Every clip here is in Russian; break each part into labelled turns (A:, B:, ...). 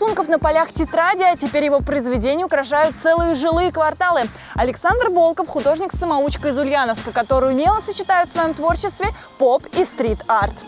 A: рисунков на полях тетради, а теперь его произведения украшают целые жилые кварталы. Александр Волков – художник-самоучка из Ульяновска, который умело сочетает в своем творчестве поп и стрит-арт.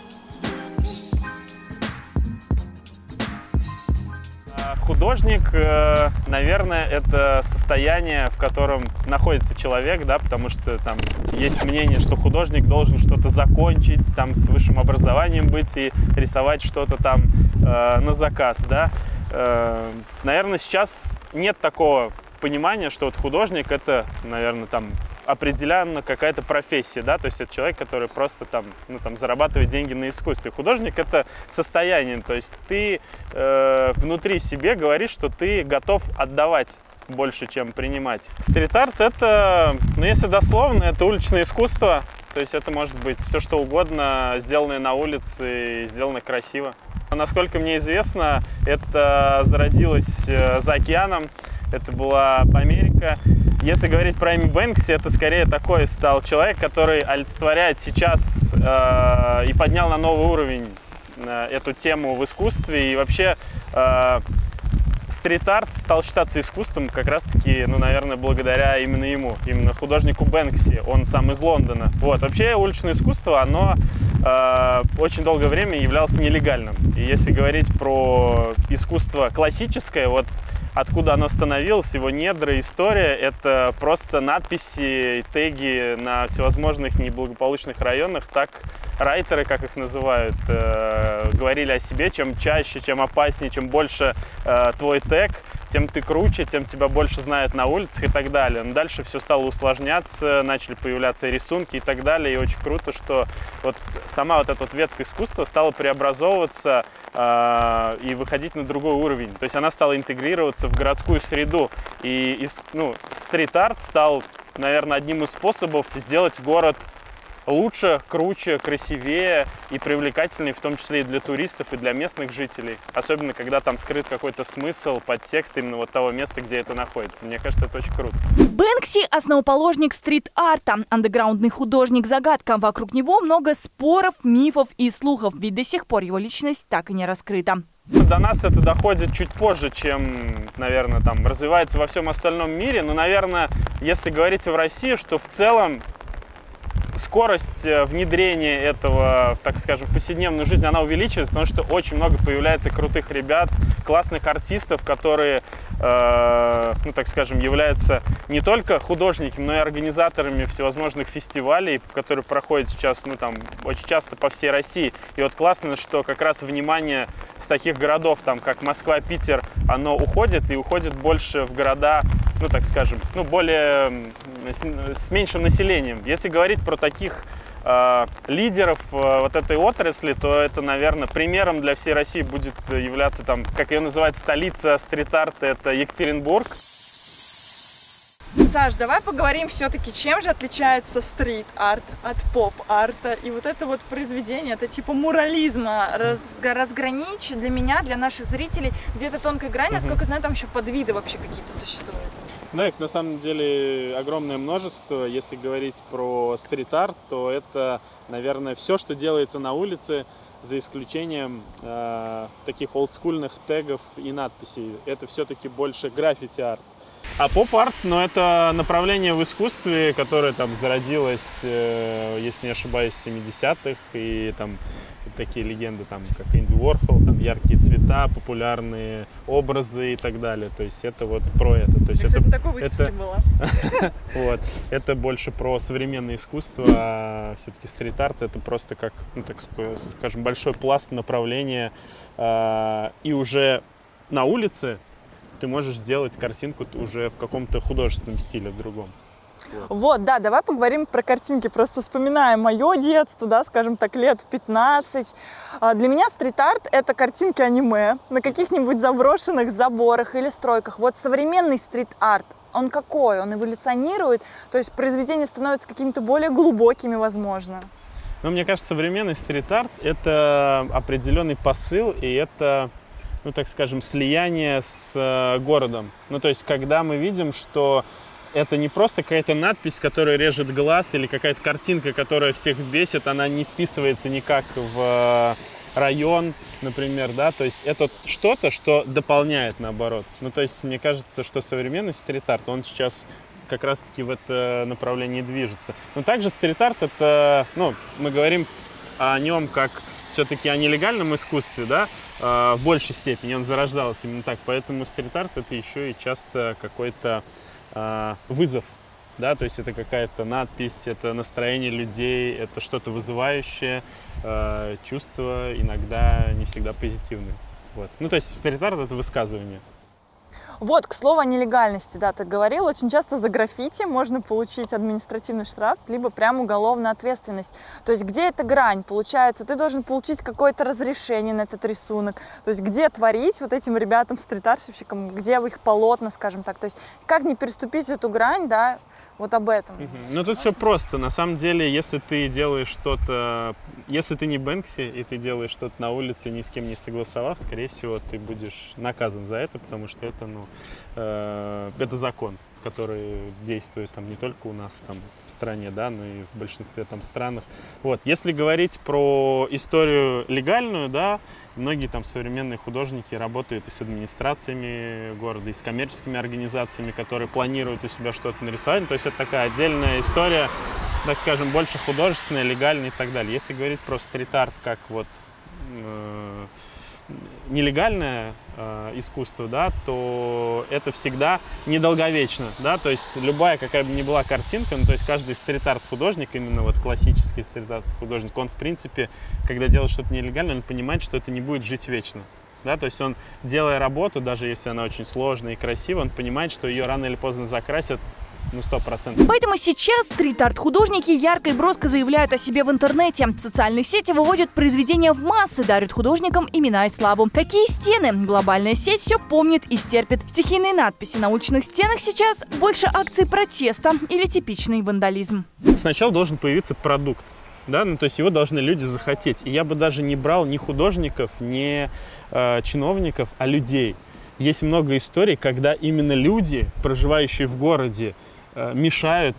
B: Художник, э, наверное, это состояние, в котором находится человек, да, потому что там есть мнение, что художник должен что-то закончить, там с высшим образованием быть и рисовать что-то там э, на заказ, да. Э, наверное, сейчас нет такого понимания, что вот художник это, наверное, там определенно какая-то профессия, да, то есть это человек, который просто там, ну, там зарабатывает деньги на искусстве. Художник это состояние, то есть ты э, внутри себе говоришь, что ты готов отдавать больше, чем принимать. Стрит-арт это, ну если дословно, это уличное искусство, то есть это может быть все что угодно, сделанное на улице и сделано красиво. Насколько мне известно, это зародилось э, за океаном, это была Америка. Если говорить про Эми Бэнкси, это скорее такой стал человек, который олицетворяет сейчас э, и поднял на новый уровень э, эту тему в искусстве. И вообще э, стрит-арт стал считаться искусством как раз-таки, ну, наверное, благодаря именно ему, именно художнику Бэнкси. Он сам из Лондона. Вот. Вообще уличное искусство, оно э, очень долгое время являлось нелегальным. И если говорить про искусство классическое, вот откуда оно становилось, его недра, история. Это просто надписи, теги на всевозможных неблагополучных районах. Так райтеры, как их называют, э, говорили о себе. Чем чаще, чем опаснее, чем больше э, твой тег, тем ты круче, тем тебя больше знают на улицах и так далее. Но дальше все стало усложняться, начали появляться рисунки и так далее. И очень круто, что вот сама вот эта вот ветка искусства стала преобразовываться э, и выходить на другой уровень. То есть она стала интегрироваться в городскую среду. И, ну, стрит-арт стал, наверное, одним из способов сделать город лучше, круче, красивее и привлекательнее, в том числе и для туристов, и для местных жителей. Особенно, когда там скрыт какой-то смысл, подтекст именно вот того места, где это находится. Мне кажется, это очень круто.
A: Бэнкси – основоположник стрит-арта, андеграундный художник-загадка. Вокруг него много споров, мифов и слухов, ведь до сих пор его личность так и не раскрыта.
B: До нас это доходит чуть позже, чем, наверное, там развивается во всем остальном мире. Но, наверное, если говорить в России, что в целом скорость э, внедрения этого, так скажем, в повседневную жизнь, она увеличивается, потому что очень много появляется крутых ребят, классных артистов, которые, э, ну, так скажем, являются не только художниками, но и организаторами всевозможных фестивалей, которые проходят сейчас, ну, там, очень часто по всей России. И вот классно, что как раз внимание с таких городов, там, как Москва, Питер, оно уходит и уходит больше в города, ну, так скажем, ну, более с меньшим населением. Если говорить про таких лидеров э, вот этой отрасли, то это, наверное, примером для всей России будет являться там, как ее называют, столица стрит-арта, это Екатеринбург.
A: Саш, давай поговорим все-таки, чем же отличается стрит-арт от поп-арта. И вот это вот произведение, это типа мурализма, раз, разграничь для меня, для наших зрителей, где-то тонкая грань, насколько знаю, там еще подвиды вообще какие-то существуют.
B: Да, их на самом деле огромное множество. Если говорить про стрит-арт, то это, наверное, все, что делается на улице, за исключением э, таких олдскульных тегов и надписей. Это все-таки больше граффити-арт. А поп-арт, ну, это направление в искусстве, которое там зародилось, э, если не ошибаюсь, в 70-х, и там такие легенды, там, как Энди Уорхол, там, яркие цвета, популярные образы и так далее. То есть это вот про это. То есть
A: это, это такой это, было.
B: вот. Это больше про современное искусство, а все-таки стрит-арт это просто как, ну, так скажем, большой пласт направления. А, и уже на улице ты можешь сделать картинку уже в каком-то художественном стиле, в другом.
A: Вот. да, давай поговорим про картинки. Просто вспоминаем мое детство, да, скажем так, лет 15. А, для меня стрит-арт — это картинки аниме на каких-нибудь заброшенных заборах или стройках. Вот современный стрит-арт, он какой? Он эволюционирует, то есть произведения становятся какими-то более глубокими, возможно.
B: Ну, мне кажется, современный стрит-арт — это определенный посыл, и это, ну, так скажем, слияние с э, городом. Ну, то есть, когда мы видим, что это не просто какая-то надпись, которая режет глаз, или какая-то картинка, которая всех бесит, она не вписывается никак в район, например, да, то есть это что-то, что дополняет наоборот. Ну, то есть мне кажется, что современный стрит-арт, он сейчас как раз-таки в это направлении движется. Но также стрит-арт это, ну, мы говорим о нем как все-таки о нелегальном искусстве, да, э, в большей степени он зарождался именно так. Поэтому стрит-арт это еще и часто какой-то э, вызов, да, то есть это какая-то надпись, это настроение людей, это что-то вызывающее, э, чувства иногда не всегда позитивные. Вот. Ну, то есть стрит-арт это высказывание.
A: Вот, к слову о нелегальности, да, ты говорил, очень часто за граффити можно получить административный штраф, либо прям уголовную ответственность. То есть где эта грань? Получается, ты должен получить какое-то разрешение на этот рисунок, то есть где творить вот этим ребятам, стрит-арщикам, где их полотна, скажем так. То есть как не переступить эту грань, да, вот об этом. Угу.
B: Ну тут все просто. На самом деле, если ты делаешь что-то, если ты не Бэнкси и ты делаешь что-то на улице, ни с кем не согласовав, скорее всего, ты будешь наказан за это, потому что это, ну, э, это закон который действует там не только у нас там в стране, да, но и в большинстве там странах. Вот, если говорить про историю легальную, да, многие там современные художники работают и с администрациями города, и с коммерческими организациями, которые планируют у себя что-то нарисовать. То есть это такая отдельная история, так скажем, больше художественная, легальная и так далее. Если говорить про стрит-арт как вот э, нелегальное э, искусство, да, то это всегда недолговечно, да, то есть любая какая бы ни была картинка, ну, то есть каждый стрит-арт художник, именно вот классический стрит-арт художник, он в принципе, когда делает что-то нелегальное, он понимает, что это не будет жить вечно. Да, то есть он, делая работу, даже если она очень сложная и красивая, он понимает, что ее рано или поздно закрасят ну, сто процентов.
C: Поэтому сейчас стрит-арт-художники ярко и броско заявляют о себе в интернете. Социальные сети выводят произведения в массы, дарят художникам имена и славу. Какие стены? Глобальная сеть все помнит и стерпит. Стихийные надписи на уличных стенах сейчас больше акций протеста или типичный вандализм.
B: Сначала должен появиться продукт. Да, ну то есть его должны люди захотеть. И я бы даже не брал ни художников, ни э, чиновников, а людей. Есть много историй, когда именно люди, проживающие в городе, мешают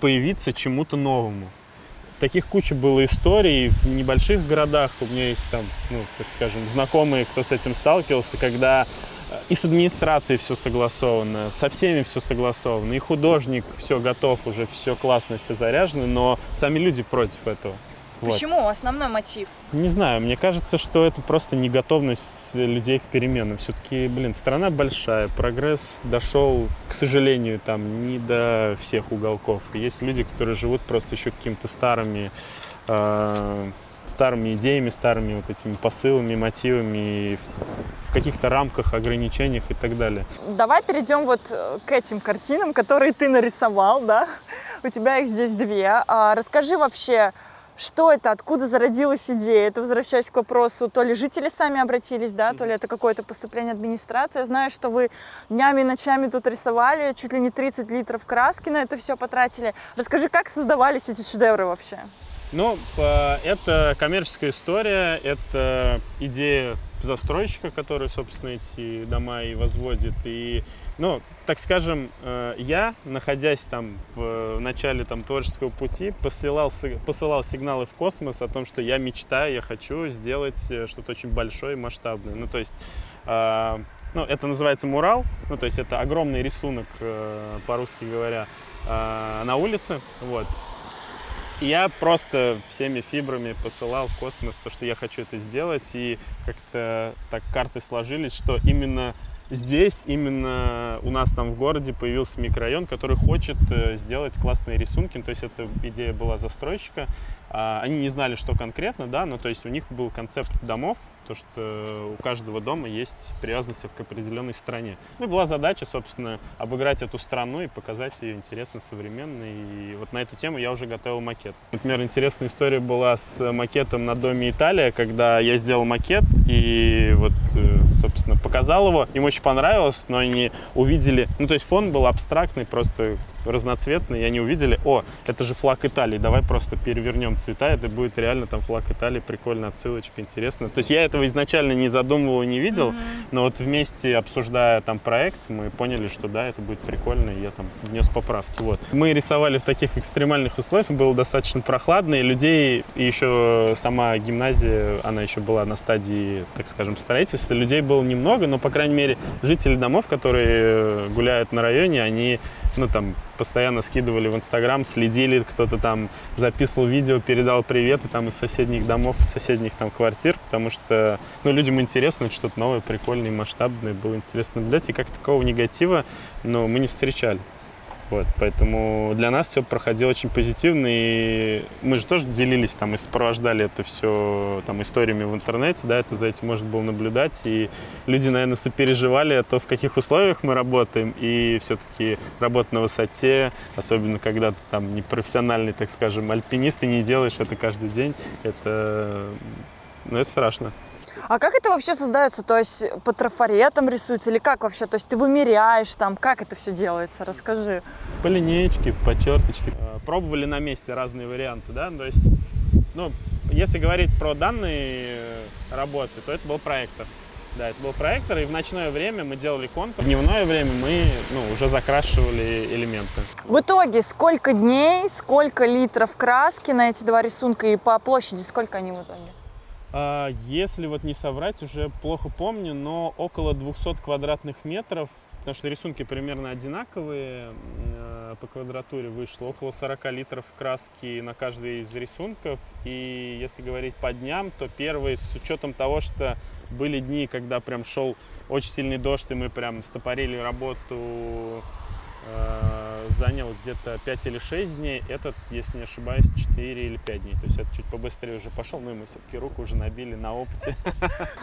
B: появиться чему-то новому. Таких куча было историй в небольших городах. У меня есть там, ну, так скажем, знакомые, кто с этим сталкивался, когда э, и с администрацией все согласовано, со всеми все согласовано, и художник все готов, уже все классно, все заряжено, но сами люди против этого.
A: Вот. Почему? Основной мотив?
B: Не знаю, мне кажется, что это просто неготовность людей к переменам. Все-таки, блин, страна большая, прогресс дошел, к сожалению, там не до всех уголков. Есть люди, которые живут просто еще какими-то старыми э, старыми идеями, старыми вот этими посылами, мотивами, в каких-то рамках, ограничениях и так далее.
A: Давай перейдем вот э, к этим картинам, которые ты нарисовал, да? У тебя их здесь две. А, расскажи вообще, что это, откуда зародилась идея? Это возвращаясь к вопросу, то ли жители сами обратились, да, то ли это какое-то поступление администрации. Я знаю, что вы днями и ночами тут рисовали, чуть ли не 30 литров краски на это все потратили. Расскажи, как создавались эти шедевры вообще?
B: Ну, это коммерческая история, это идея застройщика, который, собственно, эти дома и возводит. И, ну, так скажем, э, я, находясь там в начале там, творческого пути, посылал, посылал сигналы в космос о том, что я мечтаю, я хочу сделать э, что-то очень большое и масштабное. Ну, то есть, э, ну, это называется мурал, ну, то есть это огромный рисунок, по-русски говоря, на улице, вот, я просто всеми фибрами посылал в космос то, что я хочу это сделать, и как-то так карты сложились, что именно здесь, именно у нас там в городе появился микрорайон, который хочет э, сделать классные рисунки, то есть эта идея была застройщика, они не знали, что конкретно, да, но то есть у них был концепт домов, то, что у каждого дома есть привязанность к определенной стране. Ну и была задача, собственно, обыграть эту страну и показать ее интересно, современной. И вот на эту тему я уже готовил макет. Например, интересная история была с макетом на доме Италия, когда я сделал макет и вот, э, собственно, показал его. Им очень понравилось, но они увидели... Ну, то есть фон был абстрактный, просто разноцветные, и они увидели, о, это же флаг Италии, давай просто перевернем цвета, это будет реально там флаг Италии, прикольно, отсылочка, интересно. То есть я этого изначально не задумывал, не видел, mm-hmm. но вот вместе обсуждая там проект, мы поняли, что да, это будет прикольно, и я там внес поправки. Вот. Мы рисовали в таких экстремальных условиях, было достаточно прохладно, и людей, и еще сама гимназия, она еще была на стадии, так скажем, строительства, людей было немного, но, по крайней мере, жители домов, которые гуляют на районе, они ну, там, постоянно скидывали в Инстаграм, следили, кто-то там записывал видео, передал приветы там из соседних домов, из соседних там квартир, потому что, ну, людям интересно что-то новое, прикольное, масштабное, было интересно наблюдать, и как такого негатива, ну, мы не встречали. Вот, поэтому для нас все проходило очень позитивно, и мы же тоже делились там и сопровождали это все там историями в интернете, да, это за этим можно было наблюдать, и люди, наверное, сопереживали а то, в каких условиях мы работаем, и все-таки работа на высоте, особенно когда ты там не профессиональный, так скажем, альпинист, и не делаешь это каждый день, это, ну, это страшно.
A: А как это вообще создается? То есть по трафаретам рисуется или как вообще? То есть ты вымеряешь там, как это все делается? Расскажи.
B: По линеечке, по черточке. Э, пробовали на месте разные варианты, да? То есть, ну, если говорить про данные работы, то это был проектор. Да, это был проектор, и в ночное время мы делали контур. В дневное время мы ну, уже закрашивали элементы.
A: В итоге сколько дней, сколько литров краски на эти два рисунка и по площади сколько они в итоге?
B: А, если вот не соврать, уже плохо помню, но около 200 квадратных метров, потому что рисунки примерно одинаковые, э, по квадратуре вышло около 40 литров краски на каждый из рисунков. И если говорить по дням, то первый, с учетом того, что были дни, когда прям шел очень сильный дождь, и мы прям стопорили работу занял где-то 5 или 6 дней, этот, если не ошибаюсь, 4 или 5 дней. То есть это чуть побыстрее уже пошел, но мы все-таки руку уже набили на опыте.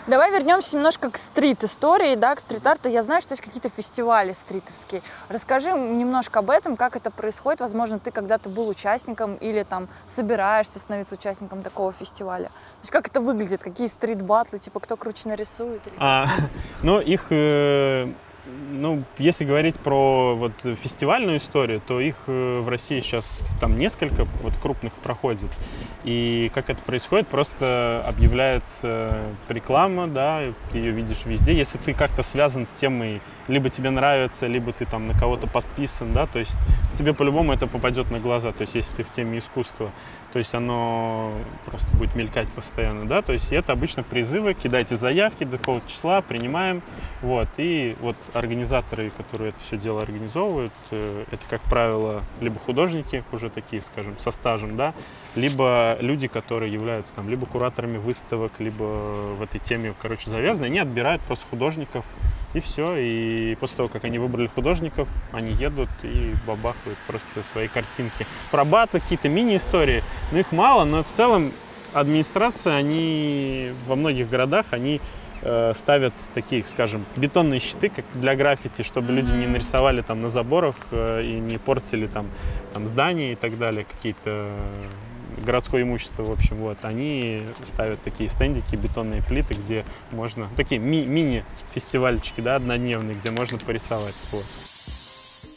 A: Давай вернемся немножко к стрит-истории, да, к стрит-арту. Я знаю, что есть какие-то фестивали стритовские. Расскажи немножко об этом, как это происходит. Возможно, ты когда-то был участником или там собираешься становиться участником такого фестиваля. То есть как это выглядит, какие стрит-батлы, типа кто круче нарисует? Или
B: а, ну, их э, ну, если говорить про вот фестивальную историю, то их э, в России сейчас там несколько вот крупных проходит. И как это происходит, просто объявляется реклама, да, ты ее видишь везде. Если ты как-то связан с темой, либо тебе нравится, либо ты там на кого-то подписан, да, то есть тебе по-любому это попадет на глаза. То есть если ты в теме искусства, то есть оно просто будет мелькать постоянно, да, то есть это обычно призывы, кидайте заявки до какого числа, принимаем, вот, и вот организаторы, которые это все дело организовывают, э, это, как правило, либо художники, уже такие, скажем, со стажем, да, либо люди, которые являются там либо кураторами выставок, либо в этой теме, короче, завязаны, они отбирают просто художников, и все. И после того, как они выбрали художников, они едут и бабахают просто свои картинки. Про баты какие-то мини-истории, ну их мало, но в целом администрация, они во многих городах, они э, ставят такие, скажем, бетонные щиты, как для граффити, чтобы mm-hmm. люди не нарисовали там на заборах э, и не портили там, там здания и так далее, какие-то городское имущество, в общем, вот, они ставят такие стендики, бетонные плиты, где можно, такие ми- мини-фестивальчики, да, однодневные, где можно порисовать, вот.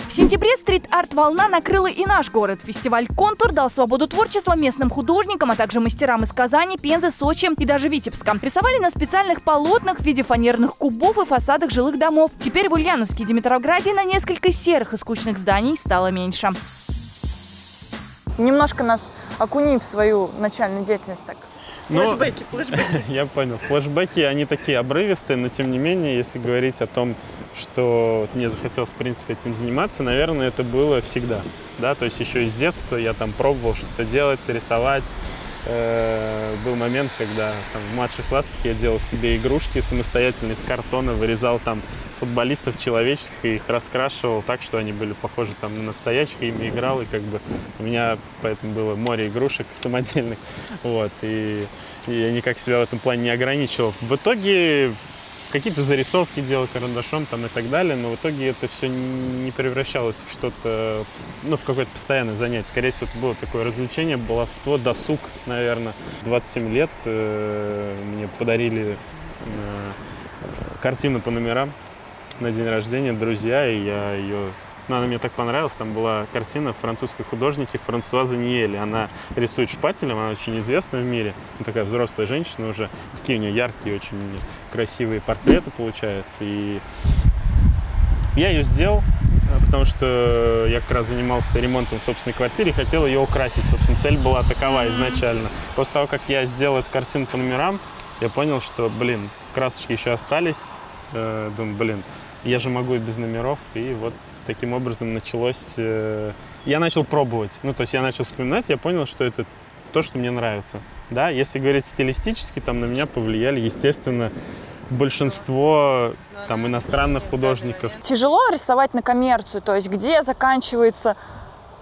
C: В сентябре стрит-арт-волна накрыла и наш город. Фестиваль «Контур» дал свободу творчества местным художникам, а также мастерам из Казани, Пензы, Сочи и даже Витебска. Рисовали на специальных полотнах в виде фанерных кубов и фасадах жилых домов. Теперь в Ульяновске и Димитровграде на несколько серых и скучных зданий стало меньше.
A: Немножко нас окуни в свою начальную деятельность так.
B: Ну, флэшбэки, флэшбэки. Я понял. Флэшбэки, они такие обрывистые, но тем не менее, если говорить о том, что мне захотелось, в принципе, этим заниматься, наверное, это было всегда. Да, то есть еще из детства я там пробовал что-то делать, рисовать. Э, был момент, когда там, в младших классах я делал себе игрушки самостоятельно из картона, вырезал там футболистов человеческих и их раскрашивал так, что они были похожи там на настоящих, ими играл, и как бы у меня поэтому было море игрушек самодельных, вот, и, и я никак себя в этом плане не ограничивал. В итоге какие-то зарисовки делал карандашом там и так далее, но в итоге это все не превращалось в что-то, ну, в какое-то постоянное занятие. Скорее всего, это было такое развлечение, баловство, досуг, наверное. 27 лет э, мне подарили э, картину по номерам на день рождения друзья, и я ее но она мне так понравилась. Там была картина французской художники Франсуаза Ниели. Она рисует шпателем, она очень известна в мире. Ну, такая взрослая женщина уже. Такие у нее яркие, очень красивые портреты получаются. И я ее сделал, потому что я как раз занимался ремонтом в собственной квартире и хотел ее украсить. Собственно, цель была такова изначально. После того, как я сделал эту картину по номерам, я понял, что, блин, красочки еще остались. Э, думаю, блин, я же могу и без номеров. И вот таким образом началось... Э, я начал пробовать. Ну, то есть я начал вспоминать, я понял, что это то, что мне нравится. Да, если говорить стилистически, там на меня повлияли, естественно, большинство там иностранных художников.
A: Тяжело рисовать на коммерцию, то есть где заканчивается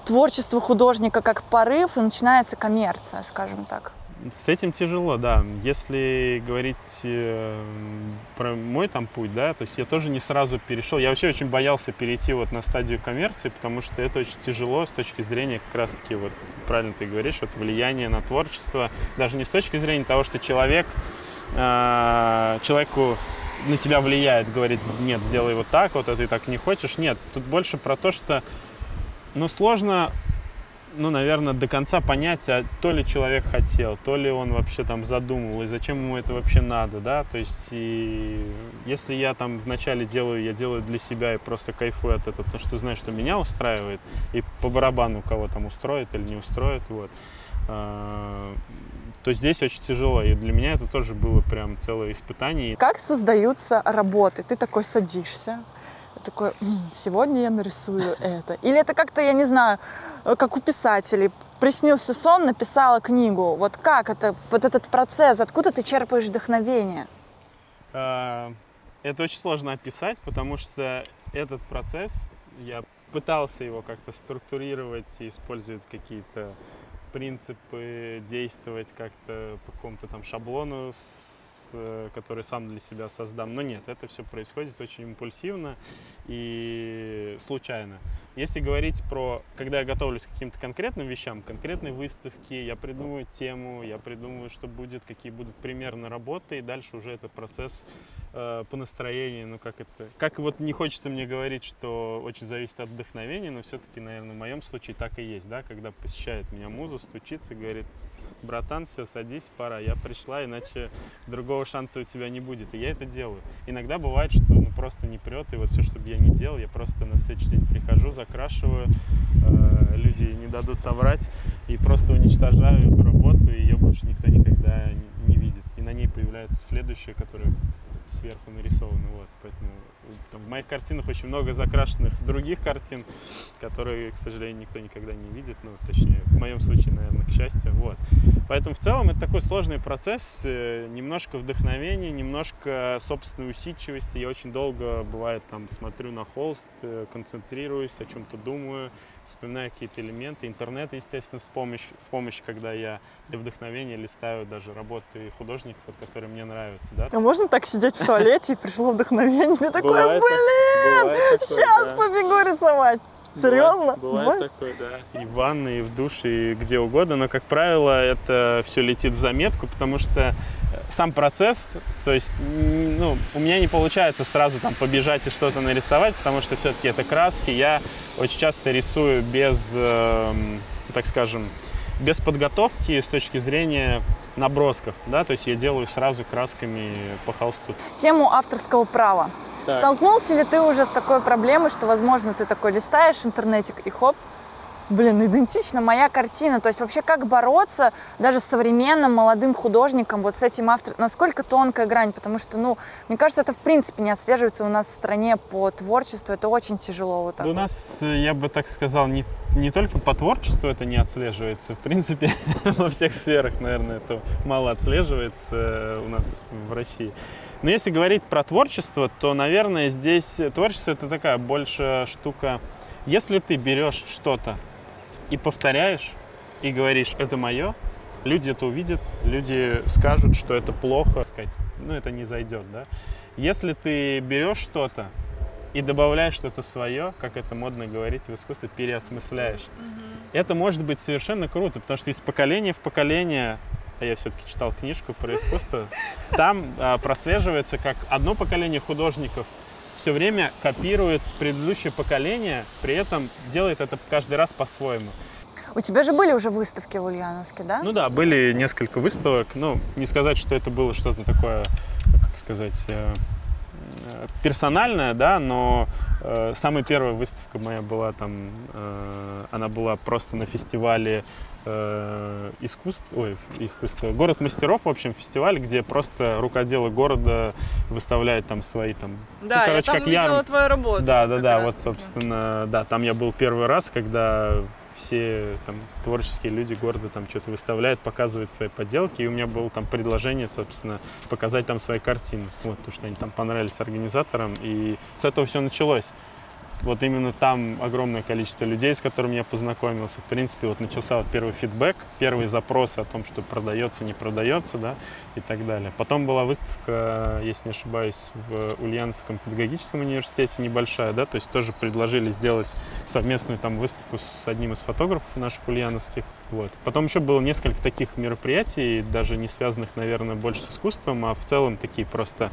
A: творчество художника как порыв и начинается коммерция, скажем так.
B: С этим тяжело, да. Если говорить э, про мой там путь, да, то есть я тоже не сразу перешел. Я вообще очень боялся перейти вот на стадию коммерции, потому что это очень тяжело с точки зрения как раз-таки, вот правильно ты говоришь, вот влияние на творчество, даже не с точки зрения того, что человек, э, человеку на тебя влияет, говорит, нет, сделай вот так, вот это ты так не хочешь. Нет, тут больше про то, что, ну, сложно ну, наверное, до конца понять, а то ли человек хотел, то ли он вообще там задумывал, и зачем ему это вообще надо, да, то есть, и если я там вначале делаю, я делаю для себя и просто кайфую от этого, потому что знаю, что меня устраивает, и по барабану кого там устроит или не устроит, вот, а, то здесь очень тяжело. И для меня это тоже было прям целое испытание.
A: Как создаются работы? Ты такой садишься, такой, сегодня я нарисую это. Или это как-то, я не знаю, э, как у писателей. Приснился сон, написала книгу. Вот как это, вот этот процесс, откуда ты черпаешь вдохновение?
B: А, это очень сложно описать, потому что этот процесс, я пытался его как-то структурировать и использовать какие-то принципы, действовать как-то по какому-то там шаблону Э, который сам для себя создам. Но нет, это все происходит очень импульсивно и случайно. Если говорить про, когда я готовлюсь к каким-то конкретным вещам, конкретной выставке, я придумываю тему, я придумываю, что будет, какие будут примерно работы, и дальше уже это процесс э, по настроению, ну как это, как вот не хочется мне говорить, что очень зависит от вдохновения, но все-таки, наверное, в моем случае так и есть, да, когда посещает меня муза, стучится говорит, братан, все, садись, пора, я пришла, иначе другого шанса у тебя не будет. И я это делаю. Иногда бывает, что просто не прет, и вот все, что бы я не делал, я просто на следующий день прихожу, закрашиваю, э, люди не дадут соврать, и просто уничтожаю эту работу, и ее больше никто никогда не видит. И на ней появляется следующая, которая сверху нарисованы. Вот, поэтому там, в моих картинах очень много закрашенных других картин, которые, к сожалению, никто никогда не видит. Ну, точнее, в моем случае, наверное, к счастью. Вот. Поэтому в целом это такой сложный процесс, э, немножко вдохновения, немножко собственной усидчивости. Я очень долго, бывает, там смотрю на холст, э, концентрируюсь, о чем-то думаю, вспоминаю какие-то элементы. Интернет, естественно, в помощь, в помощь, когда я для вдохновения листаю даже работы художников, вот, которые мне нравятся. Да?
A: А можно так сидеть в туалете и пришло вдохновение? Ты такой, блин, сейчас побегу рисовать. Серьезно?
B: Бывает, бывает, бывает такое, да. И в ванной, и в душе, и где угодно. Но, как правило, это все летит в заметку, потому что сам процесс, то есть, ну, у меня не получается сразу там побежать и что-то нарисовать, потому что все-таки это краски. Я очень часто рисую без, э, так скажем, без подготовки с точки зрения набросков, да, то есть я делаю сразу красками по холсту.
A: Тему авторского права. Так. Столкнулся ли ты уже с такой проблемой, что, возможно, ты такой листаешь интернетик и хоп, блин, идентично моя картина. То есть вообще как бороться даже с современным молодым художником вот с этим автором? Насколько тонкая грань? Потому что, ну, мне кажется, это в принципе не отслеживается у нас в стране по творчеству. Это очень тяжело вот так.
B: У
A: вот.
B: нас, я бы так сказал, не, не только по творчеству это не отслеживается. В принципе, во всех сферах, наверное, это мало отслеживается э, у нас в России. Но если говорить про творчество, то, наверное, здесь творчество это такая больше штука. Если ты берешь что-то и повторяешь, и говоришь, это мое, люди это увидят, люди скажут, что это плохо, сказать, ну это не зайдет, да. Если ты берешь что-то и добавляешь что-то свое, как это модно говорить в искусстве, переосмысляешь, mm-hmm. это может быть совершенно круто, потому что из поколения в поколение а я все-таки читал книжку про искусство, там а, прослеживается, как одно поколение художников все время копирует предыдущее поколение, при этом делает это каждый раз по-своему.
A: У тебя же были уже выставки в Ульяновске, да?
B: Ну да, были несколько выставок. Ну, не сказать, что это было что-то такое, как сказать, э, персональное, да, но э, самая первая выставка моя была там, э, она была просто на фестивале э, искусств, ой, искусство, город мастеров, в общем, фестиваль, где просто рукоделы города выставляют там свои там,
A: Да,
B: ну, короче,
A: я там
B: как
A: видела
B: ярмарка.
A: твою работу.
B: Да, да, да, вот, собственно, да, там я был первый раз, когда все там творческие люди города там что-то выставляют, показывают свои поделки, и у меня было там предложение, собственно, показать там свои картины, вот, потому что они там понравились организаторам, и с этого все началось. Вот именно там огромное количество людей, с которыми я познакомился. В принципе, вот начался вот первый фидбэк, первые запросы о том, что продается, не продается, да, и так далее. Потом была выставка, если не ошибаюсь, в Ульяновском педагогическом университете небольшая, да, то есть тоже предложили сделать совместную там выставку с одним из фотографов наших ульяновских. Вот. Потом еще было несколько таких мероприятий, даже не связанных, наверное, больше с искусством, а в целом такие просто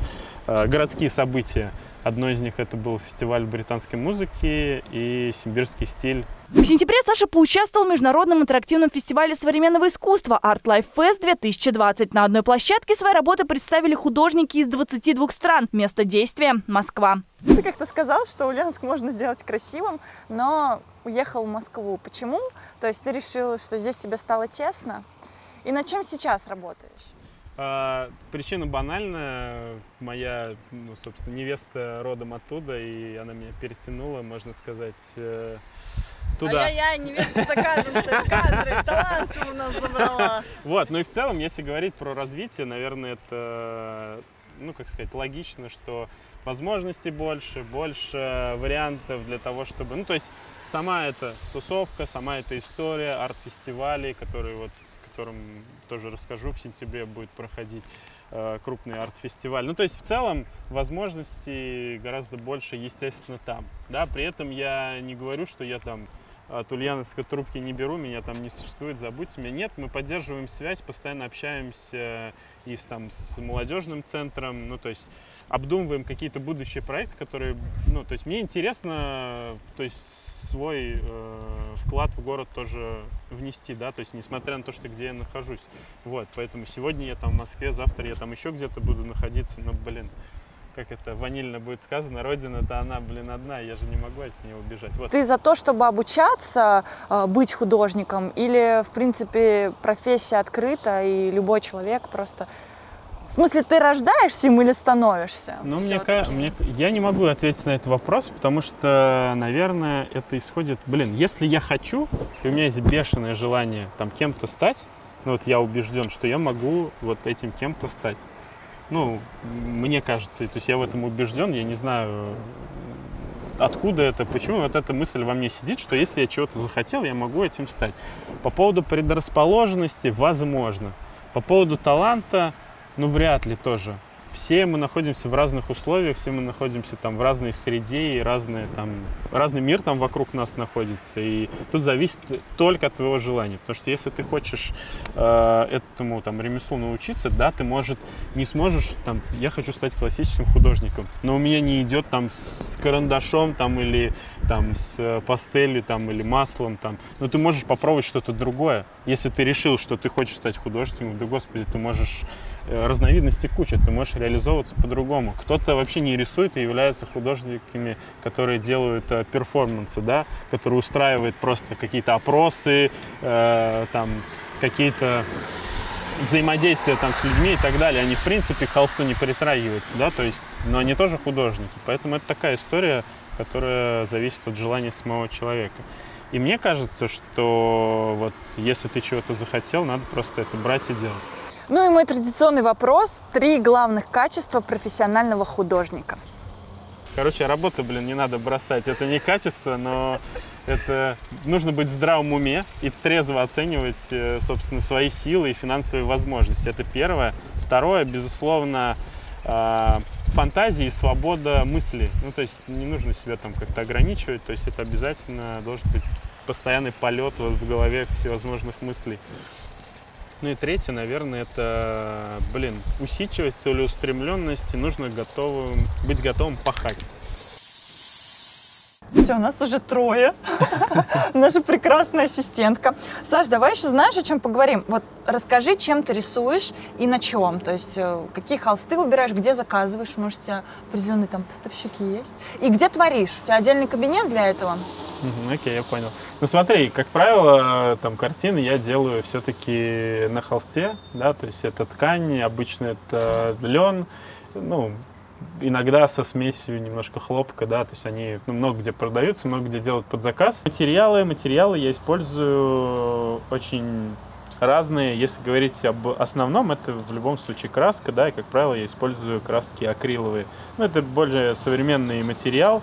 B: э, городские события. Одно из них это был фестиваль британской музыки и симбирский стиль.
C: В сентябре Саша поучаствовал в международном интерактивном фестивале современного искусства Art Life Fest 2020. На одной площадке свои работы представили художники из 22 стран. Место действия – Москва.
A: Ты как-то сказал, что Ульяновск можно сделать красивым, но уехал в Москву. Почему? То есть ты решил, что здесь тебе стало тесно? И над чем сейчас работаешь?
B: А, причина банальная. Моя, ну, собственно, невеста родом оттуда, и она меня перетянула, можно сказать, э, туда.
A: Ай-яй-яй, невестка за кадром стоит, кадры, талант у нас забрала.
B: Вот, ну и в целом, если говорить про развитие, наверное, это, ну, как сказать, логично, что возможностей больше, больше вариантов для того, чтобы, ну, то есть сама эта тусовка, сама эта история, арт-фестивалей, которые вот, котором тоже расскажу, в сентябре будет проходить э, крупный арт-фестиваль. Ну, то есть в целом возможностей гораздо больше, естественно, там, да, при этом я не говорю, что я там от Ульяновска трубки не беру, меня там не существует, забудьте меня. Нет, мы поддерживаем связь, постоянно общаемся и с, там, с молодежным центром, ну, то есть обдумываем какие-то будущие проекты, которые, ну, то есть мне интересно, то есть свой э, вклад в город тоже внести, да, то есть несмотря на то, что где я нахожусь, вот, поэтому сегодня я там в Москве, завтра я там еще где-то буду находиться, но, блин, как это ванильно будет сказано, родина-то она, блин, одна, я же не могу от нее убежать. Вот.
A: Ты за то, чтобы обучаться, э, быть художником, или, в принципе, профессия открыта, и любой человек просто... В смысле, ты рождаешься им или становишься?
B: Ну, мне, мне- я не могу ответить на этот вопрос, потому что, наверное, это исходит... Блин, если я хочу, и у меня есть бешеное желание там кем-то стать, ну вот я убежден, что я могу вот этим кем-то стать. Ну, мне кажется, то есть я в этом убежден, я не знаю, откуда это, почему вот эта мысль во мне сидит, что если я чего-то захотел, я могу этим стать. По поводу предрасположенности, возможно. По поводу таланта, ну, вряд ли тоже. Все мы находимся в разных условиях, все мы находимся там в разной среде, и разные, там, разный мир там вокруг нас находится. И тут зависит только от твоего желания. Потому что если ты хочешь э, этому там, ремеслу научиться, да, ты, может, не сможешь, там, я хочу стать классическим художником, но у меня не идет там с карандашом там, или там, с пастелью там, или маслом. Там. Но ты можешь попробовать что-то другое. Если ты решил, что ты хочешь стать художником, да, господи, ты можешь разновидностей куча, ты можешь реализовываться по-другому. Кто-то вообще не рисует и является художниками, которые делают э, перформансы, да, которые устраивают просто какие-то опросы, э, там, какие-то взаимодействия там с людьми и так далее. Они, в принципе, к холсту не притрагиваются, да, то есть, но они тоже художники. Поэтому это такая история, которая зависит от желания самого человека. И мне кажется, что вот если ты чего-то захотел, надо просто это брать и делать.
A: Ну и мой традиционный вопрос. Три главных качества профессионального художника.
B: Короче, работу, блин, не надо бросать. Это не качество, но это нужно быть в здравом уме и трезво оценивать, э, собственно, свои силы и финансовые возможности. Это первое. Второе, безусловно, э, фантазия и свобода мысли. Ну, то есть не нужно себя там как-то ограничивать. То есть это обязательно должен быть постоянный полет вот в голове всевозможных мыслей. Ну и третье, наверное, это, блин, усидчивость, целеустремленность, и нужно готовым, быть готовым пахать.
A: Все, нас уже трое. Наша прекрасная ассистентка. Саш, давай еще знаешь, о чем поговорим? Вот расскажи, чем ты рисуешь и на чем. То есть э, какие холсты выбираешь, где заказываешь, может, у тебя определенные там поставщики есть. И где творишь? У тебя отдельный кабинет для этого?
B: Окей, я понял. Ну смотри, как правило, там картины я делаю все-таки на холсте, да, то есть это ткань, обычно это лен, ну, иногда со смесью немножко хлопка, да, то есть они ну, много где продаются, много где делают под заказ. Материалы, материалы я использую очень разные. Если говорить об основном, это в любом случае краска, да, и, как правило, я использую краски акриловые. Ну, это более современный материал.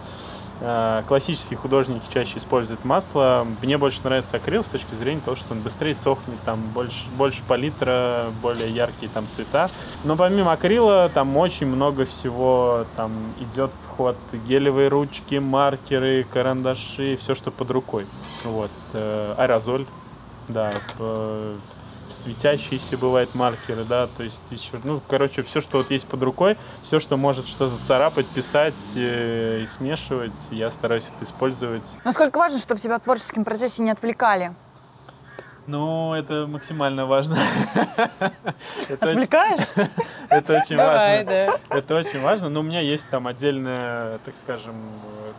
B: Э, Классические художники чаще используют масло. Мне больше нравится акрил с точки зрения того, что он быстрее сохнет, там больше, больше палитра, более яркие там цвета. Но помимо акрила там очень много всего там идет в ход. Гелевые ручки, маркеры, карандаши, все, что под рукой. Вот. Э, Аэрозоль, да, светящиеся бывают маркеры, да, то есть еще, ну, короче, все, что вот есть под рукой, все, что может что-то царапать, писать э, и смешивать, я стараюсь это использовать.
A: Насколько важно, чтобы тебя в творческом процессе не отвлекали?
B: Ну, это максимально важно.
A: Отвлекаешь?
B: Это очень важно. Это очень важно. Но у меня есть там отдельная, так скажем,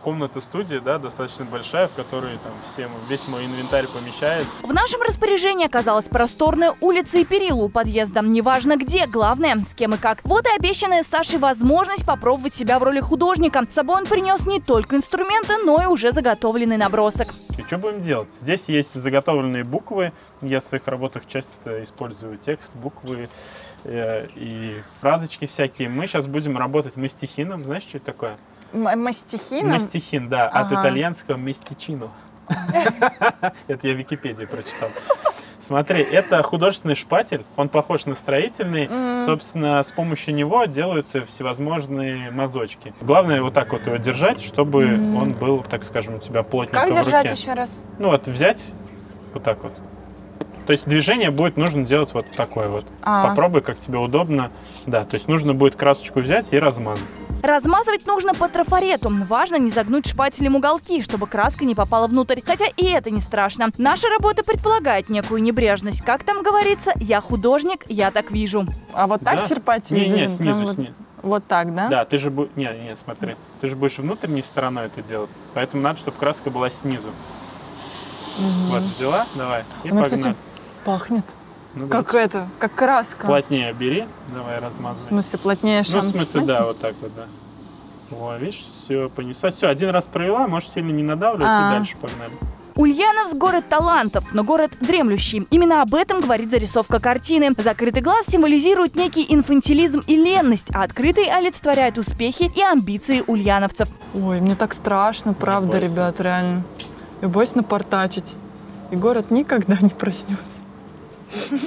B: комната-студия, да, достаточно большая, в которой там все, весь мой инвентарь помещается.
C: В нашем распоряжении оказалась просторная улица и перила у подъезда. Неважно где, главное, с кем и как. Вот и обещанная Сашей возможность попробовать себя в роли художника. С собой он принес не только инструменты, но и уже заготовленный набросок.
B: И что будем делать? Здесь есть заготовленные буквы. Я в своих работах часто использую текст, буквы э, и фразочки всякие. Мы сейчас будем работать мастихином. Знаешь, что это такое?
A: М- Мастихином?
B: Мастихин, да, от
A: Ага.
B: итальянского местичино. Это я в Википедии прочитал. Смотри, это художественный шпатель, он похож на строительный.
A: М.
B: Собственно, с помощью него делаются всевозможные мазочки. Главное вот так вот его держать, чтобы он был, так скажем, у тебя плотненько
A: Как
B: в
A: держать
B: руке.
A: еще раз?
B: Ну вот взять вот так вот. То есть движение будет нужно делать вот такое вот.
A: А.
B: Попробуй, как тебе удобно. Да, то есть нужно будет красочку взять и размазать.
C: Размазывать нужно по трафарету. Важно не загнуть шпателем уголки, чтобы краска не попала внутрь. Хотя и это не страшно. Наша работа предполагает некую небрежность. Как там говорится, я художник, я так вижу.
A: А вот так
B: Да.
A: черпать?
B: Не, не, снизу,
A: вот-
B: снизу.
A: Вот так, да?
B: Да, ты же будешь... Не, не, смотри. Ты же будешь внутренней стороной это делать. Поэтому надо, чтобы краска была снизу. Вот, взяла? Давай. И
A: Она,
B: погнали.
A: кстати, пахнет.
B: Ну да.
A: Как это? Как краска.
B: Плотнее бери. Давай
A: В
B: размазывай.
A: смысле, плотнее
B: Ну,
A: шанс.
B: в смысле, да, вот так вот, да. Во, видишь, все, понесла. Все, один раз провела, можешь сильно не надавливать
A: А.
B: и дальше погнали.
C: Ульяновск – город талантов, но город дремлющий. Именно об этом говорит зарисовка картины. Закрытый глаз символизирует некий инфантилизм и ленность, а открытый олицетворяет успехи и амбиции ульяновцев.
A: Ой, мне так страшно, правда, ребят, реально. Я боюсь напортачить. И город никогда не проснется.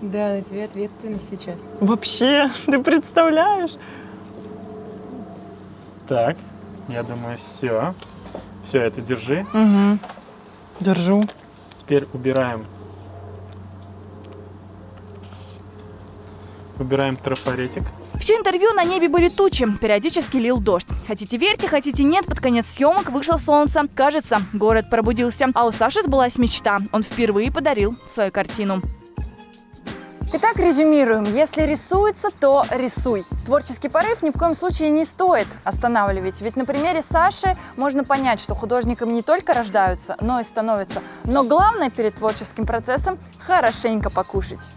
D: Да, на тебе ответственность сейчас.
A: Вообще, ты представляешь?
B: Так, я думаю, все. Все, это держи.
A: Угу. Держу.
B: Теперь убираем. Убираем трафаретик.
C: Все интервью на небе были тучи, периодически лил дождь. Хотите верьте, хотите нет, под конец съемок вышло солнце. Кажется, город пробудился. А у Саши сбылась мечта. Он впервые подарил свою картину.
A: Итак, резюмируем. Если рисуется, то рисуй. Творческий порыв ни в коем случае не стоит останавливать. Ведь на примере Саши можно понять, что художниками не только рождаются, но и становятся. Но главное перед творческим процессом – хорошенько покушать.